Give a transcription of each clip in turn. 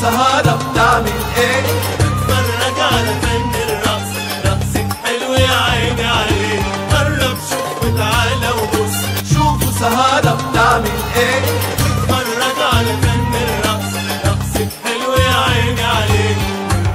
سهرة بتعمل إيه. بتفرج على فن الرقص. رقصك حلو يا عيني عليه. قرب شوف وتعالى سهرة بتعمل إيه؟ اتفرج على فن الرقص. رقصك حلو يا عيني عليك.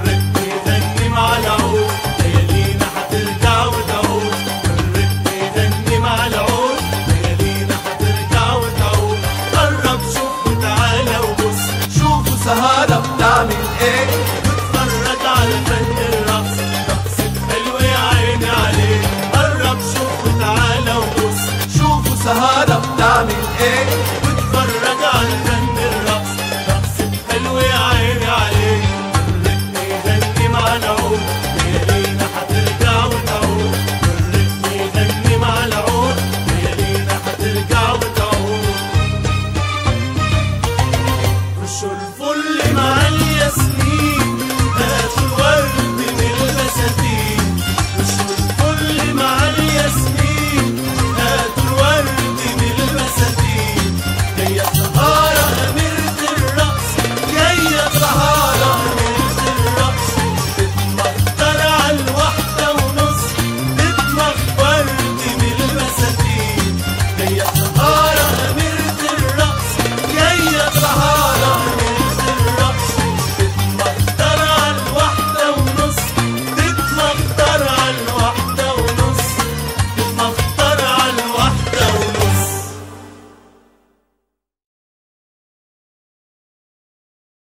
الرب يغني مع العود. ليالينا هترجع وتعود الرب يغني مع العود. ليالينا هترجع وتعود قرب شوف وتعالى وبص. شوفوا سهرة بتعمل إيه؟